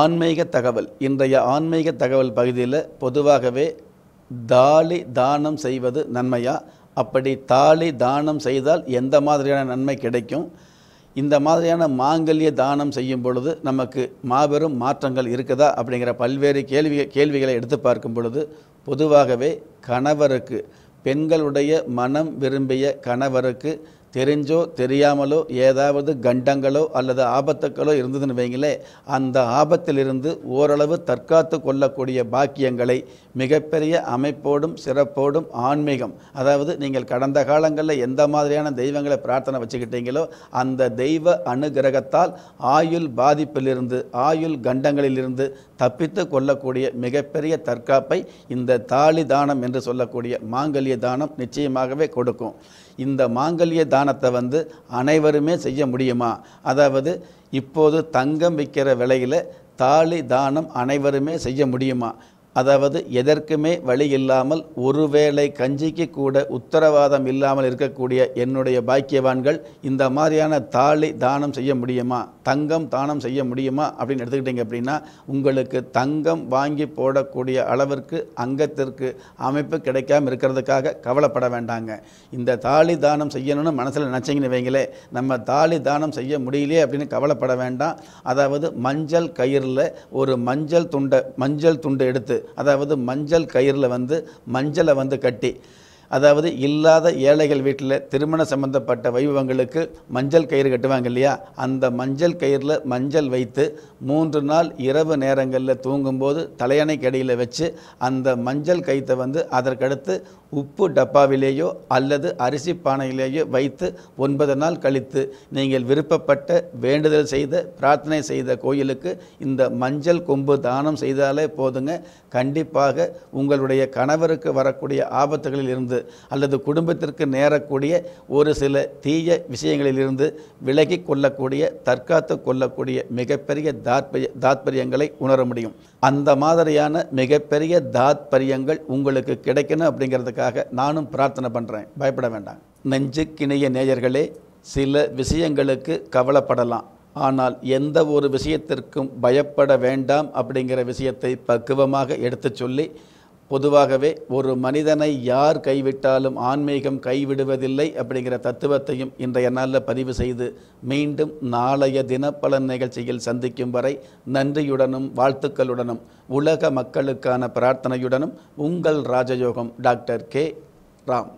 ஆன்மீக தகவல். இன்றைய ஆன்மீக தகவல் பகுதியில் பொதுவாகவே தாலி தானம் செய்வது நன்மையா? அப்படி தாலி தானம் செய்தால் எந்த மாதிரியான நன்மை கிடைக்கும்? இந்த மாதிரியான மாங்கல்ய தானம் செய்யும் பொழுது நமக்கு மாபெரும் மாற்றங்கள் இருக்குதா? அப்படிங்கிற பல்வேறு கேள்வி கேள்விகளை எடுத்து பார்க்கும் பொழுது பொதுவாகவே கணவருக்கு பெண்களுடைய மனம் விரும்பிய கணவருக்கு தெரிஞ்சோ தெரியாமலோ ஏதாவது கண்டங்களோ அல்லது ஆபத்துக்களோ இருந்ததுன்னு வைங்களே அந்த ஆபத்திலிருந்து ஓரளவு தற்காத்து கொள்ளக்கூடிய பாக்கியங்களை மிகப்பெரிய அமைப்போடும் சிறப்போடும் ஆன்மீகம் அதாவது நீங்கள் கடந்த காலங்களில் எந்த மாதிரியான தெய்வங்களை பிரார்த்தனை வச்சுக்கிட்டீங்களோ அந்த தெய்வ அனுகிரகத்தால் ஆயுள் பாதிப்பிலிருந்து ஆயுள் கண்டங்களிலிருந்து தப்பித்து கொள்ளக்கூடிய மிகப்பெரிய தற்காப்பை இந்த தாலி தானம் என்று சொல்லக்கூடிய மாங்கல்ய தானம் நிச்சயமாகவே கொடுக்கும். இந்த மாங்கல்ய தானம் தானத்தை வந்து அனைவருமே செய்ய முடியுமா? அதாவது இப்போது தங்கம் விற்கிற விலையில் தாலி தானம் அனைவருமே செய்ய முடியுமா? அதாவது எதற்குமே வழி இல்லாமல் ஒருவேளை கஞ்சிக்கு கூட உத்தரவாதம் இல்லாமல் இருக்கக்கூடிய என்னுடைய பாக்கியவான்கள் இந்த மாதிரியான தாலி தானம் செய்ய முடியுமா? தங்கம் தானம் செய்ய முடியுமா? அப்படின்னு எடுத்துக்கிட்டிங்க அப்படின்னா உங்களுக்கு தங்கம் வாங்கி போடக்கூடிய அளவிற்கு அங்கத்திற்கு அமைப்பு கிடைக்காம இருக்கிறதுக்காக கவலைப்பட வேண்டாங்க. இந்த தாலி தானம் செய்யணும்னு மனசில் நினச்சிங்கன்னு வைங்களே நம்ம தாலி தானம் செய்ய முடியலையே அப்படின்னு கவலைப்பட வேண்டாம். அதாவது மஞ்சள் கயிறில் ஒரு மஞ்சள் துண்டை மஞ்சள் துண்டு எடுத்து அதாவது மஞ்சள் கயிறில் வந்து மஞ்சளை வந்து கட்டி அதாவது இல்லாத ஏழைகள் வீட்டில் திருமண சம்பந்தப்பட்ட வைபவங்களுக்கு மஞ்சள் கயிறு கட்டுவாங்க இல்லையா? அந்த மஞ்சள் கயிறில் மஞ்சள் வைத்து மூன்று நாள் இரவு நேரங்களில் தூங்கும்போது தலையணைக்கு அடியில் வச்சு அந்த மஞ்சள் கயிற்றை வந்து அதற்கடுத்து உப்பு டப்பாவிலேயோ அல்லது அரிசி பானையிலேயோ வைத்து ஒன்பது நாள் கழித்து நீங்கள் விருப்பப்பட்ட வேண்டுதல் செய்த பிரார்த்தனை செய்த கோயிலுக்கு இந்த மஞ்சள் கொம்பு தானம் செய்தாலே போதுங்க. கண்டிப்பாக உங்களுடைய கணவருக்கு வரக்கூடிய ஆபத்துகளில் இருந்து அல்லது குடும்பத்திற்கு நேரக்கூடிய ஒரு சில தீய விஷயங்களிலிருந்து விலகி கொள்ளக்கூடிய தற்காத்து கொள்ளக்கூடிய மிகப்பெரிய தாத்பரிய தாத்பரியங்களை உணர முடியும். அந்த மாதிரியான மிகப்பெரிய தாத்பரியங்கள் உங்களுக்கு கிடைக்கணும் அப்படிங்கிறதுக்காக நானும் பிரார்த்தனை பண்ணுறேன் பயப்பட வேண்டாம். நெஞ்சுக்கிணைய நேயர்களே சில விஷயங்களுக்கு கவலைப்படலாம். ஆனால் எந்த ஒரு விஷயத்திற்கும் பயப்பட வேண்டாம் அப்படிங்கிற விஷயத்தை பக்குவமாக எடுத்துச் சொல்லி பொதுவாகவே ஒரு மனிதனை யார் கைவிட்டாலும் ஆன்மீகம் கைவிடுவதில்லை அப்படிங்கிற தத்துவத்தையும் இன்றைய நாளில் பதிவு செய்து மீண்டும் நாளைய தினப்பலன் நிகழ்ச்சியில் சந்திக்கும் வரை நன்றியுடனும் வாழ்த்துக்களுடனும் உலக மக்களுக்கான பிரார்த்தனையுடனும் உங்கள் ராஜயோகம் டாக்டர் கே. ராம்.